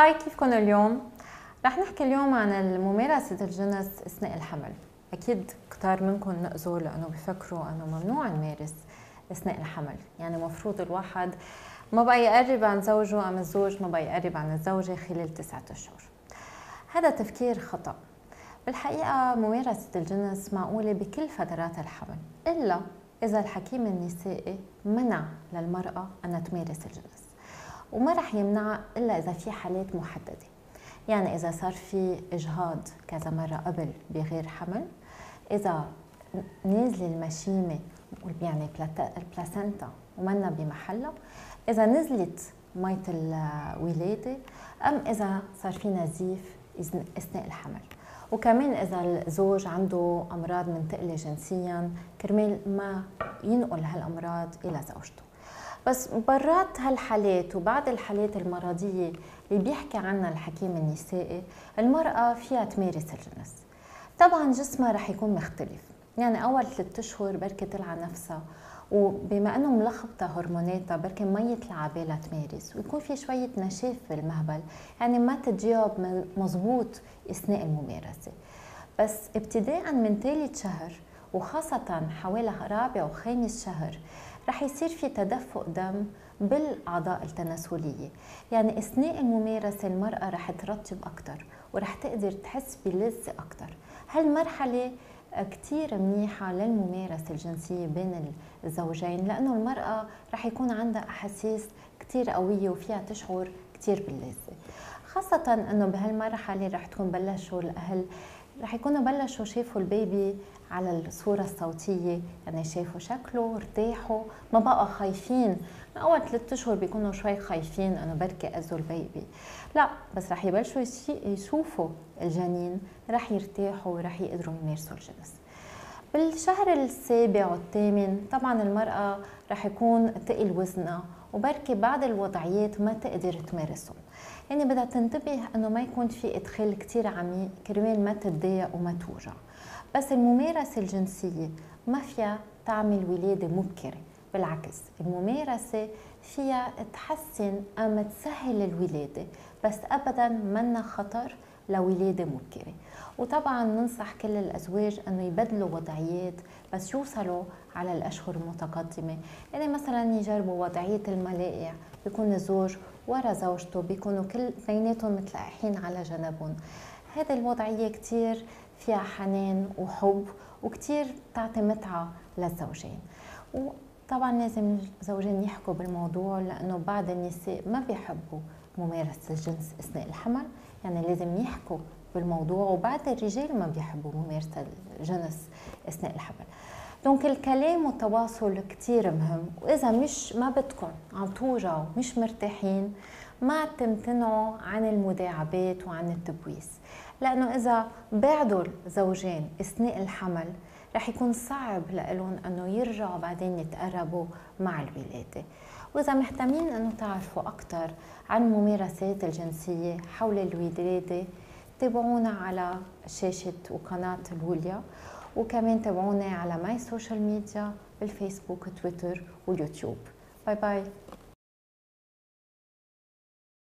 هاي كيفكم اليوم؟ رح نحكي اليوم عن ممارسة الجنس أثناء الحمل. أكيد كتار منكم نقزوا لأنه بفكروا أنه ممنوع نمارس أثناء الحمل. يعني مفروض الواحد ما بقى يقرب عن زوجه أم الزوج ما بقى يقرب عن الزوجة خلال تسعة أشهر. هذا تفكير خطأ. بالحقيقة ممارسة الجنس معقولة بكل فترات الحمل إلا إذا الحكيم النسائي منع للمرأة أن تمارس الجنس وما رح يمنعها إلا إذا في حالات محددة. يعني إذا صار في إجهاض كذا مرة قبل بغير حمل إذا نازلة المشيمة يعني البلاسنتا ومنا بمحلها إذا نزلت مية الولادة أم إذا صار في نزيف أثناء الحمل. وكمان إذا الزوج عنده أمراض منتقلة جنسيا كرمال ما ينقل هالأمراض إلى زوجته. بس برات هالحالات وبعض الحالات المرضية اللي بيحكي عنها الحكيم النسائي المرأة فيها تمارس الجنس. طبعا جسمها رح يكون مختلف. يعني أول ثلاثة أشهر بركي تلعى نفسها وبما إنه ملخبطة هرموناتها بركي ما يطلع عبالها تمارس ويكون في شوية نشاف بالمهبل يعني ما تتجاوب مزبوط إثناء الممارسة. بس ابتداء من ثالث شهر وخاصة حوالي رابع وخامس شهر رح يصير في تدفق دم بالأعضاء التناسلية. يعني أثناء الممارسة المرأة رح ترطب أكثر ورح تقدر تحس بلذة أكثر هالمرحلة كتير منيحة للممارسة الجنسية بين الزوجين لأنه المرأة رح يكون عندها أحاسيس كتير قوية وفيها تشعر كتير باللذة. خاصة أنه بهالمرحلة رح تكون بلشوا الأهل رح يكونوا بلشوا شافوا البيبي على الصورة الصوتية يعني شافوا شكله ارتاحوا ما بقى خايفين. من أول ثلاثة أشهر بيكونوا شوي خايفين إنه بركي أذوا البيبي. لا بس رح يبلشوا يشوفوا الجنين رح يرتاحوا ورح يقدروا يمارسوا الجنس بالشهر السابع والثامن طبعا المرأة رح يكون ثقل وزنها وبركي بعض الوضعيات ما تقدر تمارسهم يعني بدها تنتبه إنه ما يكون في إدخال كثير عميق كرمال ما تتضايق وما توجع. بس الممارسة الجنسية ما فيها تعمل ولادة مبكرة بالعكس الممارسة فيها تحسن أم تسهل الولادة بس أبدا منا خطر لولادة مبكرة وطبعا ننصح كل الأزواج أنه يبدلوا وضعيات بس يوصلوا على الأشهر المتقدمة. يعني مثلا يجربوا وضعية الملائع بيكون الزوج ورا زوجته بيكونوا كل اثنيناتهم متلقحين على جنبهم. هذه الوضعية كتير فيها حنان وحب وكتير بتعطي متعة للزوجين. وطبعا لازم الزوجين يحكوا بالموضوع لأنه بعض النساء ما بيحبوا ممارسة الجنس أثناء الحمل. يعني لازم يحكوا بالموضوع وبعض الرجال ما بيحبوا ممارسة الجنس أثناء الحمل دونك الكلام والتواصل كتير مهم وإذا مش ما بدكم عم توجعوا مش مرتاحين ما تمتنعوا عن المداعبات وعن التبويس. لأنه إذا بعدوا الزوجين أثناء الحمل رح يكون صعب لهم أنه يرجعوا بعدين يتقربوا مع الولادة. وإذا مهتمين أنه تعرفوا أكثر عن الممارسات الجنسية حول الولادة تابعونا على شاشة وقناة الوليا وكمان تابعونا على my social media بالفيسبوك تويتر ويوتيوب bye bye.